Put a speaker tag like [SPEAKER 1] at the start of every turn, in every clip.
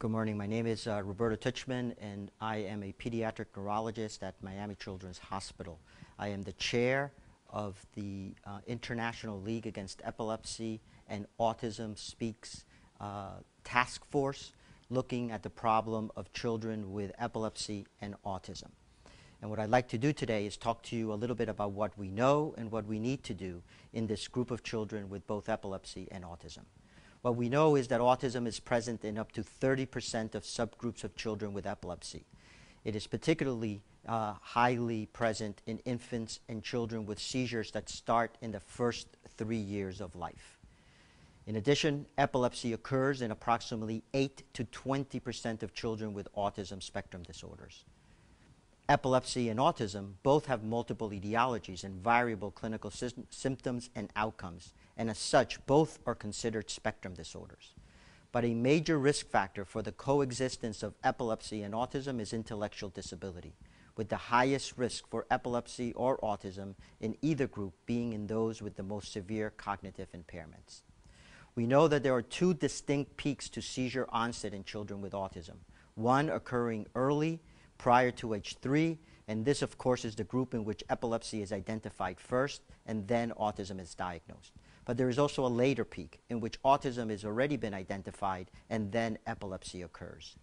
[SPEAKER 1] Good morning. My name is uh, Roberto Tuchman, and I am a pediatric neurologist at Miami Children's Hospital. I am the chair of the uh, International League Against Epilepsy and Autism Speaks uh, task force looking at the problem of children with epilepsy and autism. And what I'd like to do today is talk to you a little bit about what we know and what we need to do in this group of children with both epilepsy and autism. What we know is that autism is present in up to 30% of subgroups of children with epilepsy. It is particularly uh, highly present in infants and children with seizures that start in the first three years of life. In addition, epilepsy occurs in approximately 8 to 20% of children with autism spectrum disorders. Epilepsy and autism both have multiple etiologies and variable clinical sy symptoms and outcomes, and as such, both are considered spectrum disorders. But a major risk factor for the coexistence of epilepsy and autism is intellectual disability, with the highest risk for epilepsy or autism in either group being in those with the most severe cognitive impairments. We know that there are two distinct peaks to seizure onset in children with autism, one occurring early prior to age three. And this, of course, is the group in which epilepsy is identified first and then autism is diagnosed. But there is also a later peak in which autism has already been identified and then epilepsy occurs.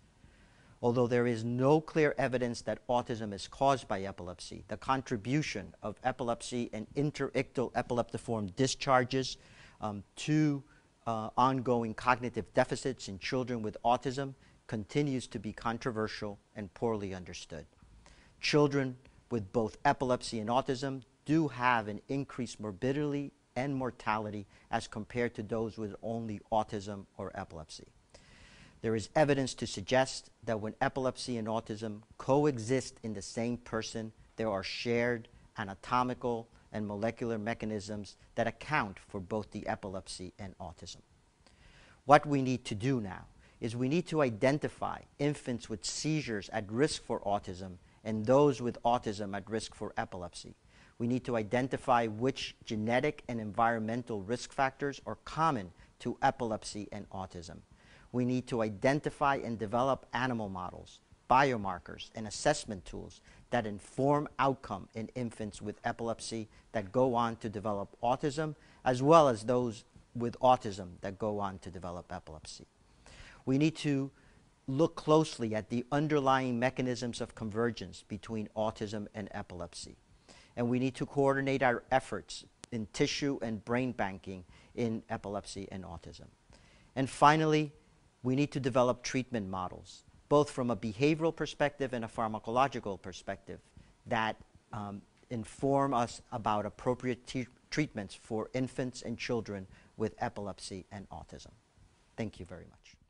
[SPEAKER 1] Although there is no clear evidence that autism is caused by epilepsy, the contribution of epilepsy and interictal epileptiform discharges um, to uh, ongoing cognitive deficits in children with autism continues to be controversial and poorly understood. Children with both epilepsy and autism do have an increased morbidity and mortality as compared to those with only autism or epilepsy. There is evidence to suggest that when epilepsy and autism coexist in the same person, there are shared anatomical and molecular mechanisms that account for both the epilepsy and autism. What we need to do now is we need to identify infants with seizures at risk for autism and those with autism at risk for epilepsy. We need to identify which genetic and environmental risk factors are common to epilepsy and autism. We need to identify and develop animal models, biomarkers, and assessment tools that inform outcome in infants with epilepsy that go on to develop autism, as well as those with autism that go on to develop epilepsy. We need to look closely at the underlying mechanisms of convergence between autism and epilepsy. And we need to coordinate our efforts in tissue and brain banking in epilepsy and autism. And finally, we need to develop treatment models, both from a behavioral perspective and a pharmacological perspective, that um, inform us about appropriate treatments for infants and children with epilepsy and autism. Thank you very much.